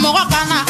Moroccana.